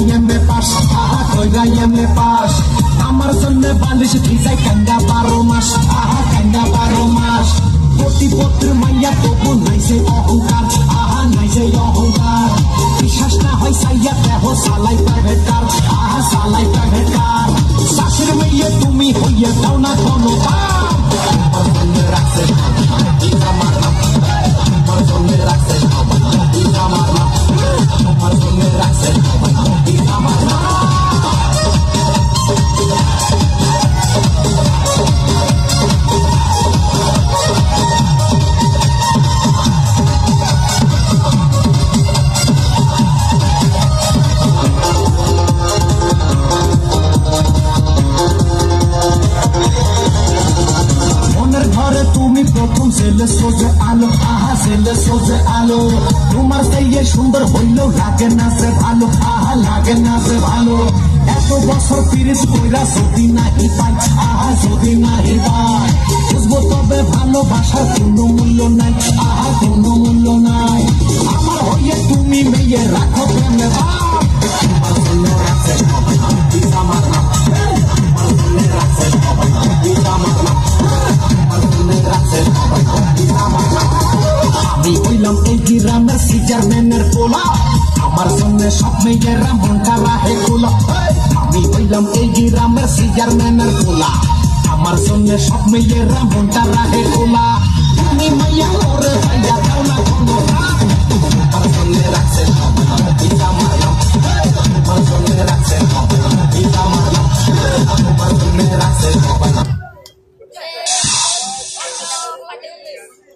কইরাই MA pass, আহা কইরাই MA pass. আমার জন্য বালিশ ভিজাই কান্দা বারো মাস, আহা, কান্দা বারো মাস। প্রতিপত্র মাইয়া তবু নাইছে অহংকার, আহা নাইছে অহংকার। ছেলে সোজে আলো, আহা, ছেলে সোজে আলো। তোমার সেই সুন্দর হইলেও লাগে না সে ভালো, আহা, লাগে না সে ভালো। এত বছর পিরিত কইরা যদি নাহি পাই আহা, যদি নাহি পাই বুঝব তবে ভালোবাসা কোনো হইলাম এই গ্রামের সিজার ম্যানের পোলা। আমার সামনে সব মেয়েরা মনটা রাহে খোলা আমি হইলাম এই গ্রামের সিজার ম্যানের পোলা আমার সামনে সব মেয়েরা মনটা রাহে খোলা